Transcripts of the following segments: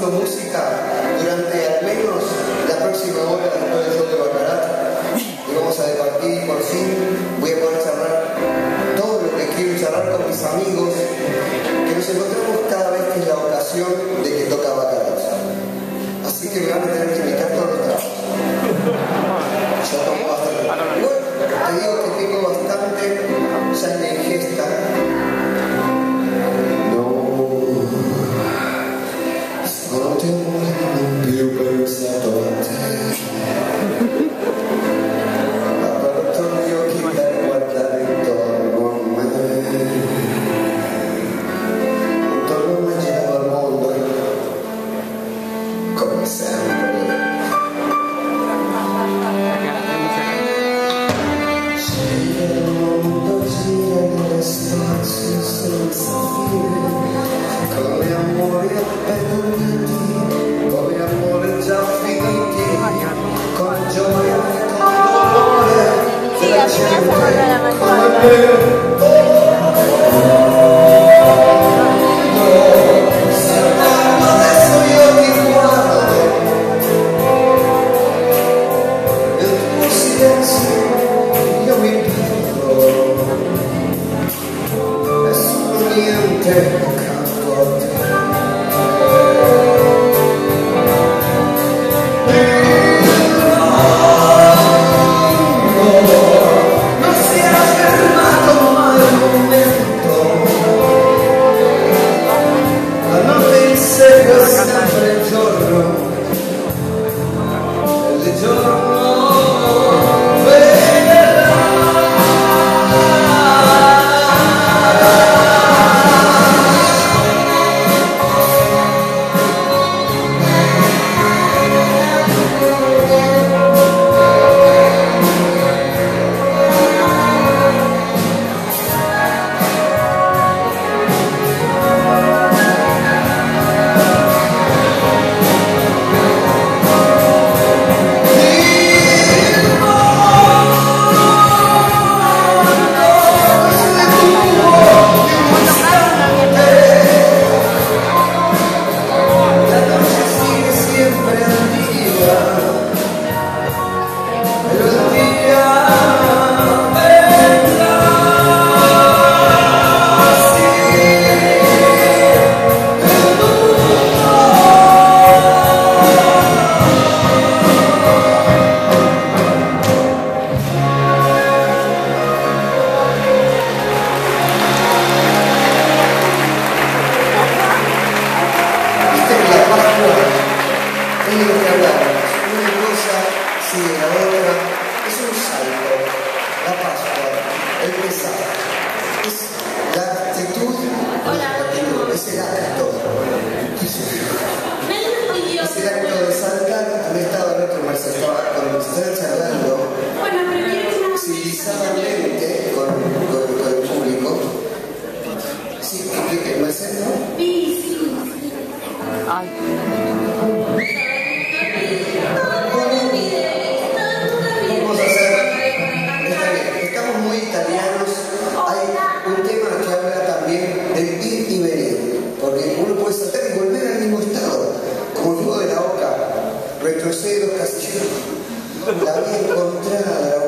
clamou-se sigue la obra, es un salto, la Pascua, el pesar, es la actitud, es el acto. Es el acto de saltar, también estaba el Marcelo, cuando me estaba charlando. Bueno. retrocedo casi yo la había encontrado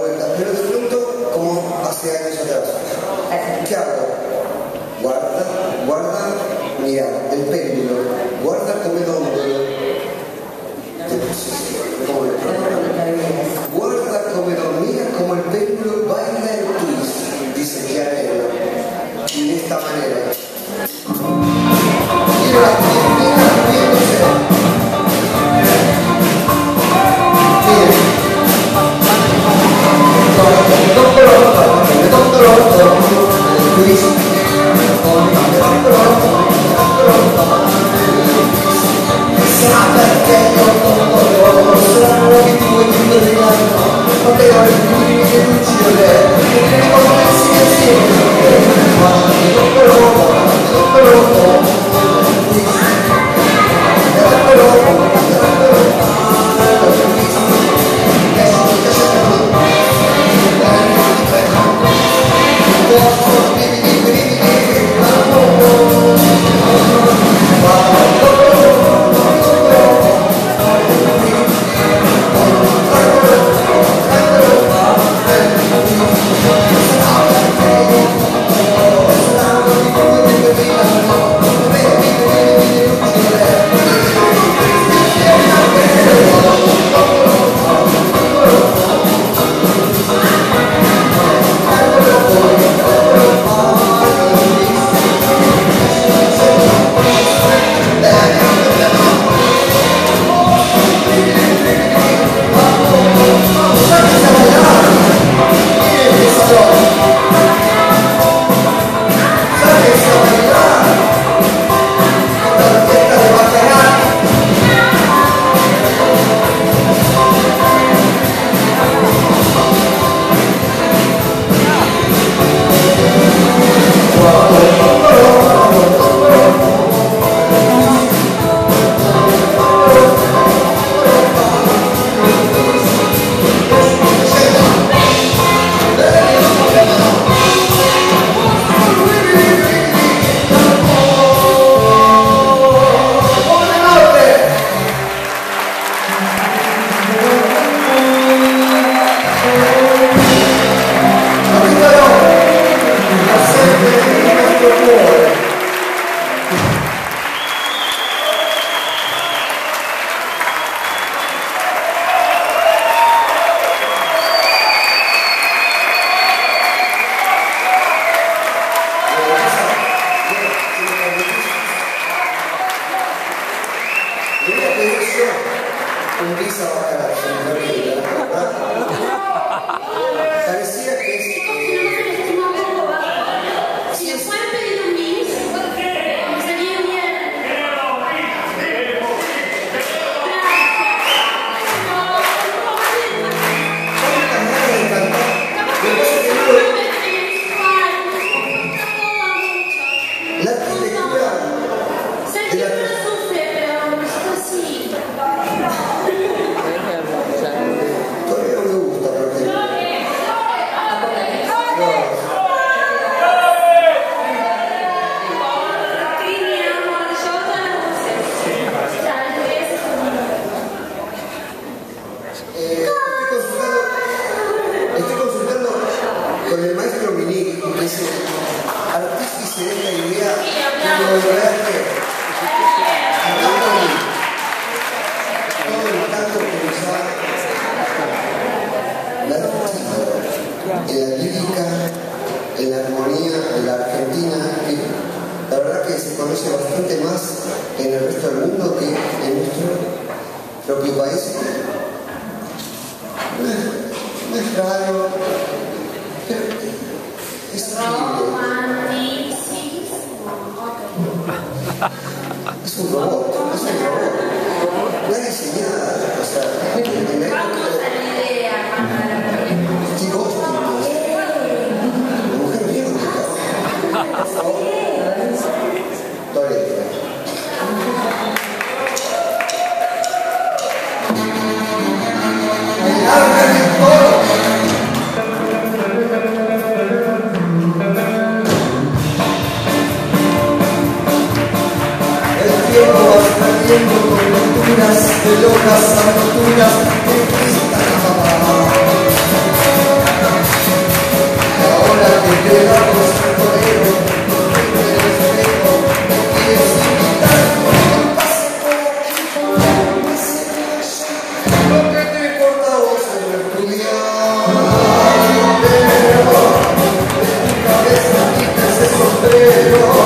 letterario estivo. Es un Diego